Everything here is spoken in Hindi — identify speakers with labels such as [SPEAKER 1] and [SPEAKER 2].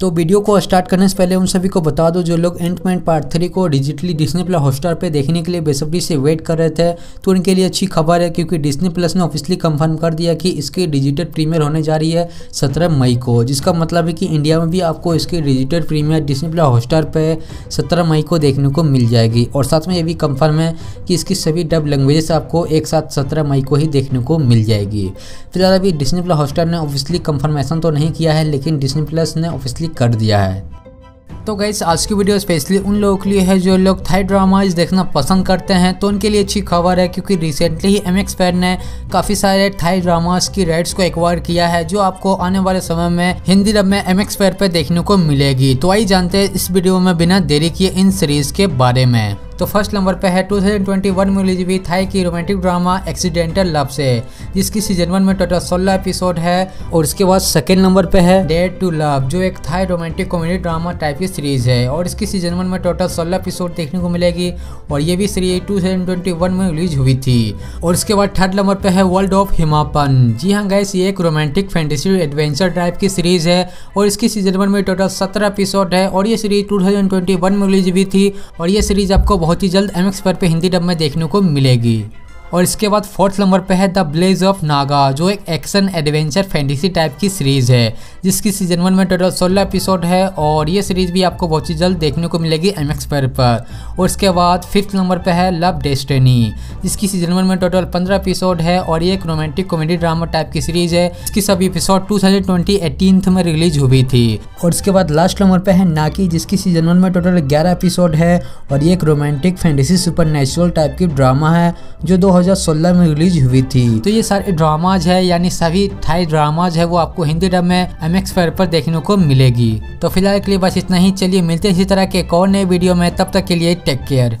[SPEAKER 1] तो वीडियो को स्टार्ट करने से पहले उन सभी को बता दो जो लोग एंड पॉइंट पार्ट थ्री को डिजिटली डिस्नी प्लस हॉटस्टार पे देखने के लिए बेसब्री से वेट कर रहे थे तो उनके लिए अच्छी खबर है क्योंकि डिस्नी प्लस ने ऑफिशियली कंफर्म कर दिया कि इसकी डिजिटल प्रीमियर होने जा रही है सत्रह मई को, जिसका मतलब है कि इंडिया में भी आपको इसकी digital premiere Disney plus Hotstar पर सत्रह मई को देखने को मिल जाएगी। और साथ में ये भी कंफर्म है कि इसकी सभी डब लैंग्वेजेस आपको एक साथ सत्रह मई को ही देखने को मिल जाएगी। फ़िलहाल अभी डिस्नी प्लस हॉटस्टार ने ऑफिशियली कंफर्मेशन तो नहीं किया है, लेकिन डिस्नी प्लस ने ऑफिशियली कर दिया है। तो गाइस आज की वीडियो स्पेशली उन लोगों के लिए है जो लोग थाई ड्रामाज देखना पसंद करते हैं तो उनके लिए अच्छी खबर है क्योंकि रिसेंटली ही एम एक्स ने काफ़ी सारे थाई ड्रामाज की राइट्स को एक्वायर किया है, जो आपको आने वाले समय में हिंदी रब में एम एक्स पर देखने को मिलेगी। तो आई जानते हैं इस वीडियो में बिना देरी किए इन सीरीज़ के बारे में। तो फ़र्स्ट नंबर पे है 2021 में रिलीज़ हुई थाई की रोमांटिक ड्रामा एक्सीडेंटल लव से, जिसकी सीज़न वन में टोटल 16 एपिसोड है और इसके बाद सेकेंड नंबर पे है डेड टू लव जो एक Thai romantic comedy drama type की सीरीज़ है और इसकी सीज़न वन में टोटल 16 एपिसोड देखने को मिलेगी और ये भी सीरीज़ 2021 में रिलीज़ हुई थी। और इसके बाद थर्ड नंबर पे है वर्ल्ड ऑफ़ हिमापन जी हाँ गैस ये एक रोमांटिक फैंटेसी एडवेंचर टाइप की सीरीज़ है और इसकी सीज़न वन में टोटल सत्रह एपिसोड है और ये सीरीज़ टू में रिलीज़ हुई थी और ये सीरीज़ आपको बहुत ही जल्द एम एक्स पर हिंदी डब में देखने को मिलेगी। और इसके बाद फोर्थ नंबर पे है द ब्लेज ऑफ़ नागा, जो एक एक्शन एडवेंचर फैंटेसी टाइप की सीरीज़ है, जिसकी सीज़न वन में टोटल 16 एपिसोड है और ये सीरीज़ भी आपको बहुत ही जल्द देखने को मिलेगी एम एक्स पर। और इसके बाद फिफ्थ नंबर पे है लव डेस्टनी, जिसकी सीज़न वन में टोटल 15 एपिसोड है और ये एक रोमांटिक कॉमेडी ड्रामा टाइप की सीरीज़ है इसकी सभी एपिसोड टू थाउज़ेंड में रिलीज़ हुई थी। और इसके बाद लास्ट नंबर पर है नाकी जिसकी सीज़न वन में टोटल ग्यारह एपिसोड है और ये एक रोमांटिक फैंटेसी सुपर टाइप की ड्रामा है, जो दो 2016 में रिलीज़ हुई थी। तो ये सारे ड्रामाज है, यानी सभी थाई ड्रामाज है, वो आपको हिंदी डब में एम एक्स पर देखने को मिलेगी। तो फ़िलहाल के लिए बस इतना ही। चलिए, मिलते हैं इसी तरह के एक और नए वीडियो में। तब तक के लिए टेक केयर